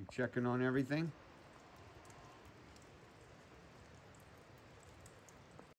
You checking on everything?